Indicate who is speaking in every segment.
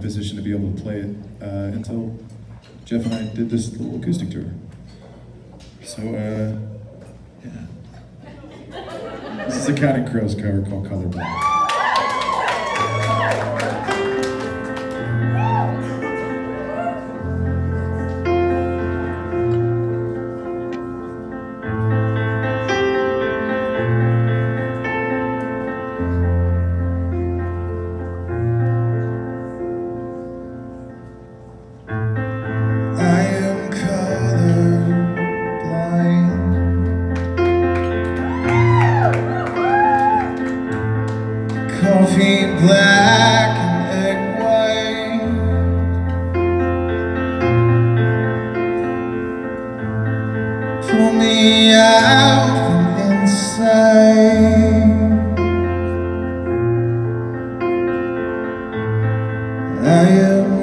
Speaker 1: position to be able to play it uh, until Jeff and I did this little acoustic tour. So, uh, yeah. This is a Counting Crows cover called Colorblind. Coffee black and egg white. Pull me out from inside. I am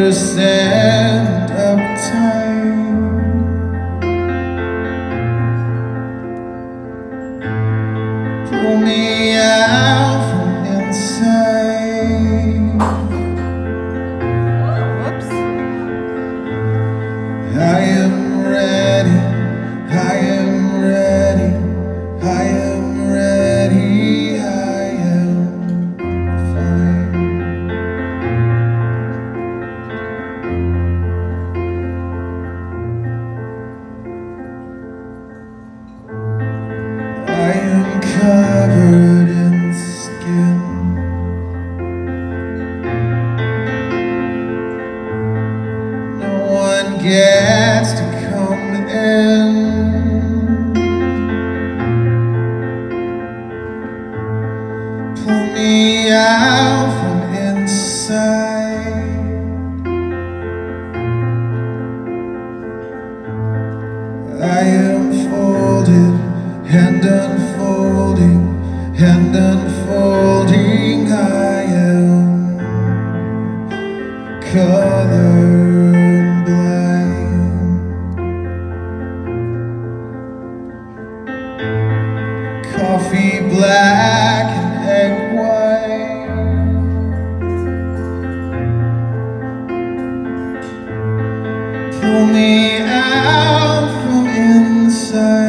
Speaker 1: Stutter stand uptight. Pull me out gets to come in. Pull me out from inside. I am folded and unfolding and unfolding. I am colorblind. Coffee black and egg white. Pull me out from inside.